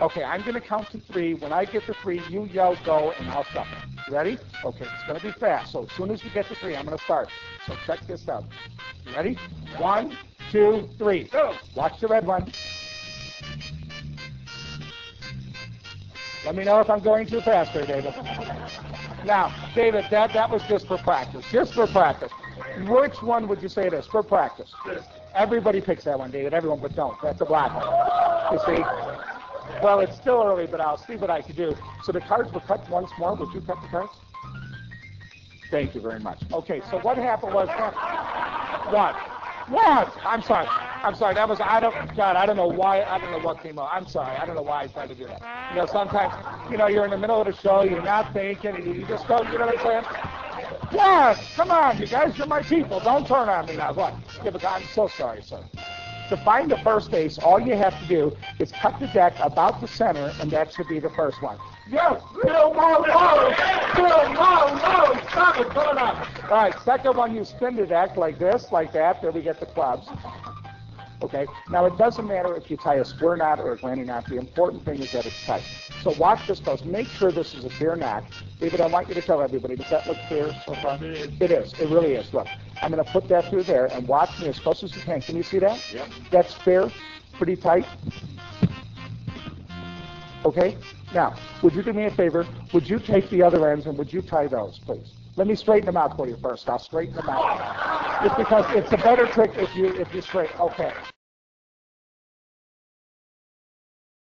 Okay, I'm going to count to three. When I get to three, you yell go, and I'll stop. Ready? Okay, it's going to be fast. So as soon as we get to three, I'm going to start. So check this out. Ready? One, two, three. Go. Watch the red one. Let me know if I'm going too fast there, David. Now, David, that, that was just for practice. Just for practice. Which one would you say it is for practice? Everybody picks that one, David. Everyone, but don't. That's a black one. You see? Well, it's still early, but I'll see what I can do. So the cards were cut once more. Would you cut the cards? Thank you very much. Okay, so what happened was what? What? I'm sorry. I'm sorry. That was I don't God. I don't know why. I don't know what came up. I'm sorry. I don't know why I tried to do that. You know, sometimes you know you're in the middle of the show. You're not thinking. And you just go. You know what I'm saying? Yes. Come on, you guys. You're my people. Don't turn on me now. What? Yeah, but I'm so sorry, sir. To find the first ace, all you have to do is cut the deck about the center, and that should be the first one. Yes, Bill Malone! Bill Malone! Stop it, it up. All right, second one, you spin the deck like this, like that. There we get the clubs. Okay, now it doesn't matter if you tie a square knot or a granny knot. The important thing is that it's tight. So watch this close. Make sure this is a fair knot. David, I want you to tell everybody, does that look fair so far? It is. It really is. Look, I'm going to put that through there and watch me as close as you can. Can you see that? Yep. That's fair, pretty tight. Okay? Now, would you do me a favor? Would you take the other ends and would you tie those, please? Let me straighten them out for you first. I'll straighten them out. Just because it's a better trick if you if you straight. Okay.